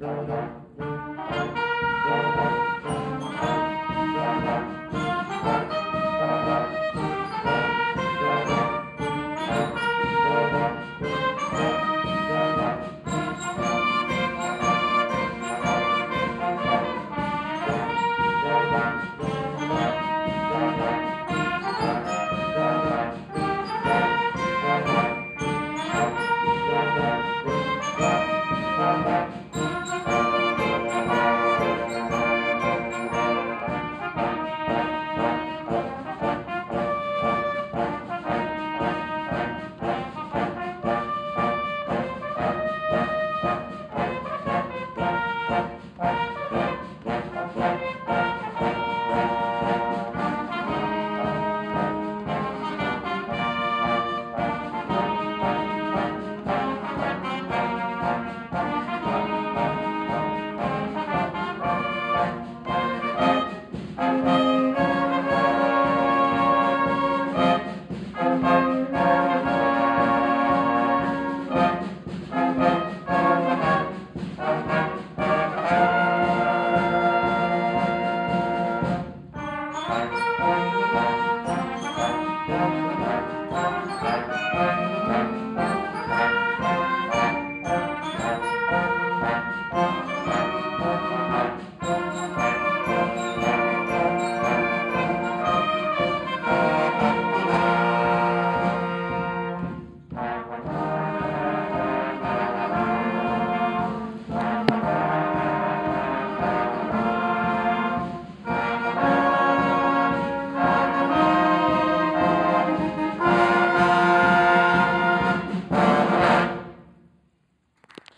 Thank Bye. Bye. Bye.